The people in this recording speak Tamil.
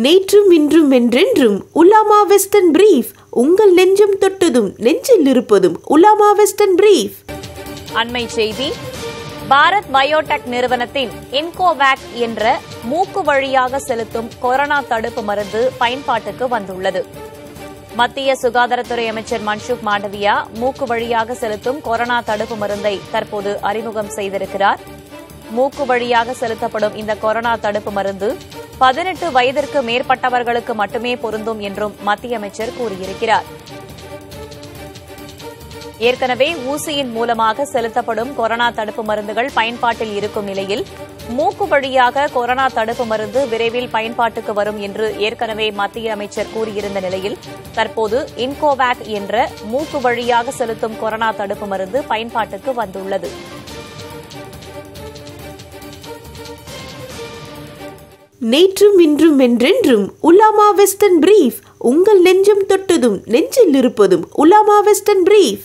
நேற்றும் இன்றும் என்றென்றும் உலாமா வெஸ்டர்ன் பிரீஃப். உங்கள் நெஞ்சம் தொட்டதும் நெஞ்சில் இருப்பதும் உலாமா வெஸ்டர்ன் பிரீஃப். அண்மை செய்தி பாரத் பயோடெக் நிறுவனத்தின் இன்கோவேக் என்ற மூக்கு வழியாக செலுத்தும் கொரோனா தடுப்பு மருந்து பயன்பாட்டுக்கு வந்துள்ளது. மத்திய சுகாதாரத்துறை அமைச்சர் மன்சுக் மாண்டவியா மூக்கு வழியாக செலுத்தும் கொரோனா தடுப்பு மருந்தை தற்போது அறிமுகம் செய்திருக்கிறார். மூக்கு வழியாக செலுத்தப்படும் இந்த கொரோனா தடுப்பு மருந்து பதினெட்டு வயதிற்கு மேற்பட்டவர்களுக்கு மட்டுமே பொருந்தும் என்றும் மத்திய அமைச்சர் கூறியிருக்கிறார். ஏற்கனவே ஊசியின் மூலமாக செலுத்தப்படும் கொரோனா தடுப்பு மருந்துகள் பயன்பாட்டில் இருக்கும் நிலையில் மூக்கு வழியாக கொரோனா தடுப்பு மருந்து விரைவில் பயன்பாட்டுக்கு வரும் என்று ஏற்கனவே மத்திய அமைச்சர் கூறியிருந்த நிலையில் தற்போது இன்கோவேக் என்ற மூக்கு வழியாக செலுத்தும் கொரோனா தடுப்பு மருந்து பயன்பாட்டுக்கு வந்துள்ளது. நேற்றும் இன்றும் என்றென்றும் உலாமா வெஸ்டர்ன் பிரீஃப் உங்கள் நெஞ்சம் தொட்டதும் நெஞ்சில் இருப்பதும் உலாமா வெஸ்டர்ன் பிரீஃப்